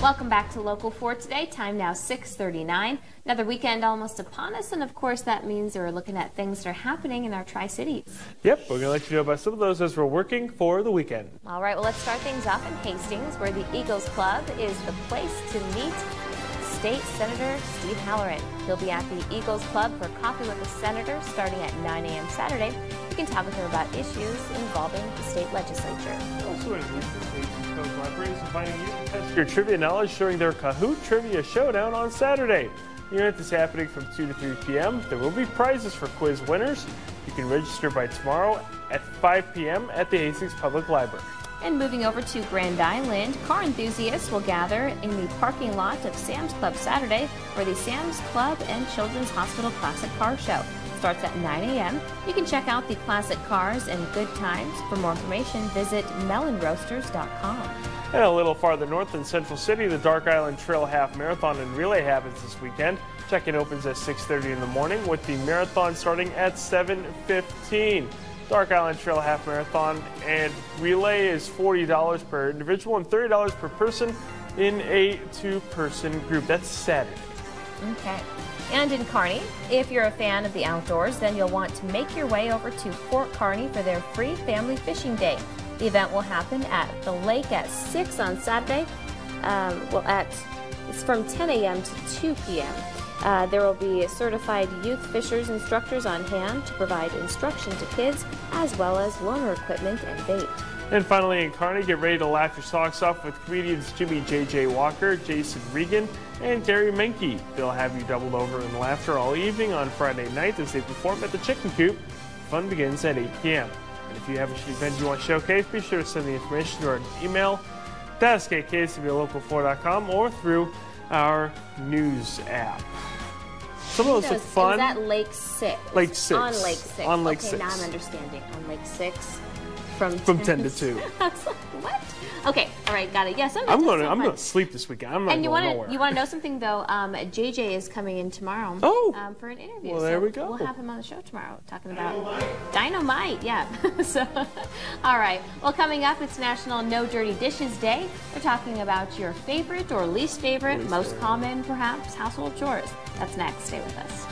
Welcome back to Local 4 today. Time now 639. Another weekend almost upon us, and of course that means we're looking at things that are happening in our Tri-Cities. Yep, we're going to let you know about some of those as we're working for the weekend. All right, well let's start things off in Hastings, where the Eagles Club is the place to meet State Senator Steve Halloran. He'll be at the Eagles Club for coffee with the senator starting at 9 a.m. Saturday. You can talk with him about issues involving the state legislature. Also in this week's Library is inviting you to test your trivia knowledge during their Kahoot Trivia Showdown on Saturday. The event is happening from 2 to 3 p.m. There will be prizes for quiz winners. You can register by tomorrow at 5 p.m. at the Hastings Public Library. And moving over to Grand Island, car enthusiasts will gather in the parking lot of Sam's Club Saturday for the Sam's Club and Children's Hospital Classic Car Show. Starts at 9 a.m. You can check out the classic cars and good times. For more information, visit melonroasters.com. And a little farther north in Central City, the Dark Island Trail Half Marathon and Relay happens this weekend. Check-in opens at 6.30 in the morning with the marathon starting at 7.15. Dark Island Trail Half Marathon and Relay is $40 per individual and $30 per person in a two-person group. That's Saturday. Okay. And in Kearney, if you're a fan of the outdoors, then you'll want to make your way over to Fort Kearny for their free family fishing day. The event will happen at the lake at 6 on Saturday. Um, well, at it's from 10 a.m. to 2 p.m. Uh, there will be certified youth fishers instructors on hand to provide instruction to kids, as well as loaner equipment and bait. And finally in Kearney, get ready to laugh your socks off with comedians Jimmie J.J. Walker, Jason Regan, and Gary Menke. They'll have you doubled over in laughter all evening on Friday night as they perform at the Chicken Coop. Fun begins at 8 p.m. And if you have an event you want to showcase, be sure to send the information to our email, task at ksnblocal4.com or through our news app. Some of those look fun. Is that Lake Six? Lake Six. On Lake Six. On Lake okay, Six. now I'm understanding. On Lake Six. From, From 10 to 2. Okay, all right, got it. Yeah, I'm going to I'm going to sleep this weekend. I'm not And you going want nowhere. to you want to know something though? Um, JJ is coming in tomorrow. Oh. um, for an interview. Well, there So we go. We'll have him on the show tomorrow talking about dynamite. Yeah. so, all right. Well, coming up, it's National No Dirty Dishes Day. We're talking about your favorite or least favorite, Least most favorite. common, perhaps, household chores. That's next. Stay with us.